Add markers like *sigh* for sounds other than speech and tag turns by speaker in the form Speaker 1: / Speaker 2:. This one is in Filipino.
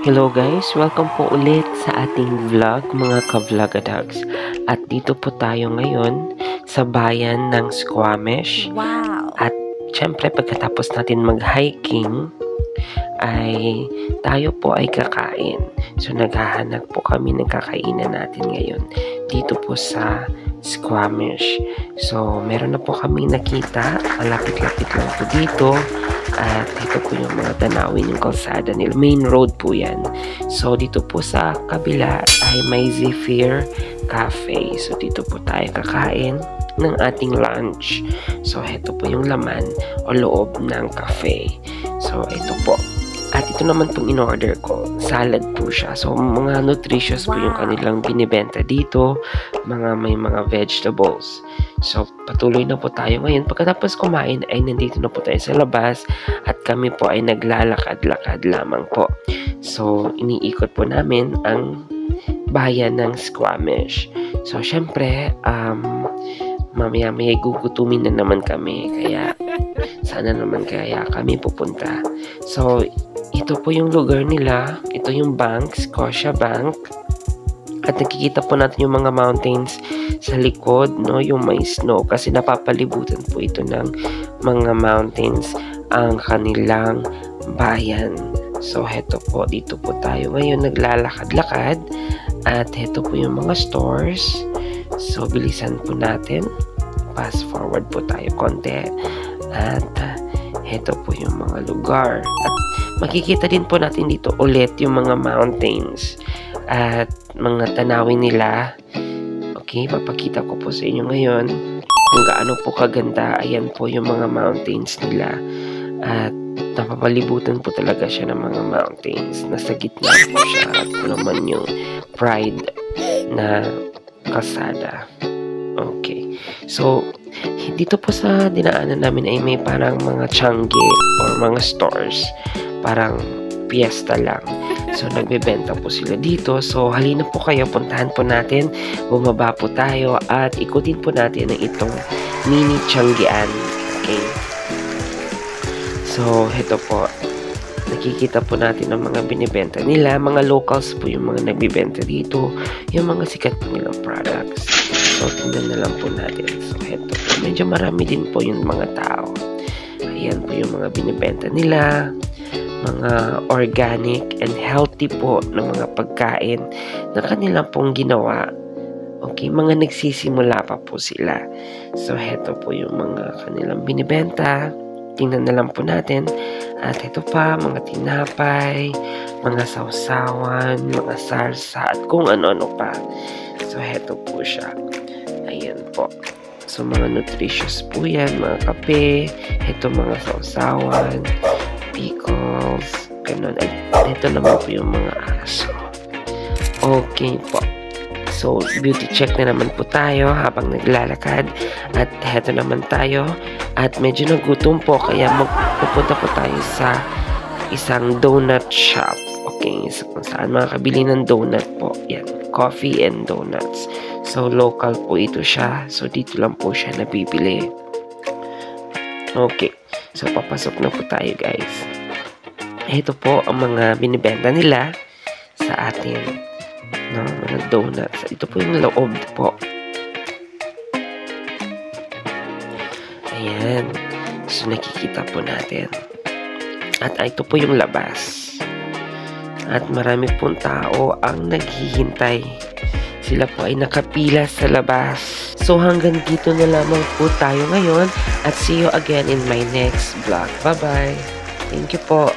Speaker 1: Hello guys, welcome po ulit sa ating vlog mga ka-vlogadags. At dito po tayo ngayon sa bayan ng Squamish.
Speaker 2: Wow!
Speaker 1: At syempre pagkatapos natin mag-hiking ay tayo po ay kakain. So naghahanap po kami ng kakainan natin ngayon dito po sa Squamish. So meron na po kami nakita, malapit-lapit lang po dito. At ito po yung mga tanawin yung kalsada nila. Main road po yan. So, dito po sa kabila ay may Zephyr Cafe. So, dito po tayo kakain ng ating lunch. So, ito po yung laman o loob ng cafe. So, ito po. Ito naman pong in-order ko. Salad po siya. So, mga nutritious po yung
Speaker 2: Wow.
Speaker 1: kanilang binibenta dito. Mga may mga vegetables. So, patuloy na po tayo ngayon. Pagkatapos kumain ay nandito na po tayo sa labas at kami po ay naglalakad-lakad lamang po. So, iniikot po namin ang bayan ng Squamish. So, syempre, um, mamaya-maya gugutumin na naman kami. Kaya, *laughs* sana naman kaya kami pupunta. So, ito po yung lugar nila. Ito yung bank, Scotia Bank. At nakikita po natin yung mga mountains sa likod, no? Yung may snow. Kasi napapalibutan po ito ng mga mountains ang kanilang bayan. So, heto po. Dito po tayo ngayon naglalakad-lakad. At heto po yung mga stores. So, bilisan po natin. Fast forward po tayo konti. At heto po yung mga lugar. At makikita din po natin dito ulit yung mga mountains. At mga tanawin nila. Okay, papakita ko po sa inyo ngayon kung gaano po kaganda. Ayan po yung mga mountains nila. At napapalibutan po talaga siya ng mga mountains. Nasa gitna po siya. At naman yung pride na kasada. Okay. So, dito po sa dinaanan namin ay may parang mga changi or mga stores. Parang piyesta lang. *laughs* So, nagbebenta po sila dito. So, halina po kayo, puntahan po natin. Bumaba po tayo at ikutin po natin ang itong mini Changian. Okay? So, ito po. Nakikita po natin ang mga binibenta nila. Mga locals po yung mga nagbibenta dito. Yung mga sikat po nilang products. So, tingnan na lang po natin. So, ito po. Medyo marami din po yung mga tao. Ayan po yung mga binibenta nila mga organic and healthy po ng mga pagkain na kanilang pong ginawa. Okay, mga nagsisimula pa po sila. So, heto po yung mga kanilang binibenta. Tingnan na lang po natin. At ito pa, mga tinapay, mga sausawan, mga sarsa, at kung ano-ano pa. So, heto po siya. Ayan po. So, mga nutritious po yan, mga kape, ito mga sausawan, pickles, ganun. At ito naman po yung mga aso. Okay po. So, beauty check na naman po tayo habang naglalakad. At heto naman tayo. At medyo nagutom po kaya magpupunta po tayo sa isang donut shop. Okay, so kung saan makakabili ng donut po. Yan, coffee and donuts. So, local po ito siya. So, dito lang po siya nabibili. Okay. So, papasok na po tayo, guys. Ito po ang mga binibenta nila sa atin. No, mga donuts. Ito po yung loob po. Ayan. So, nakikita po natin. At ito po yung labas. At marami pong tao ang naghihintay. Sila po ay nakapila sa labas. So hanggang dito na lamang po tayo ngayon at see you again in my next vlog. Bye-bye. Thank you po.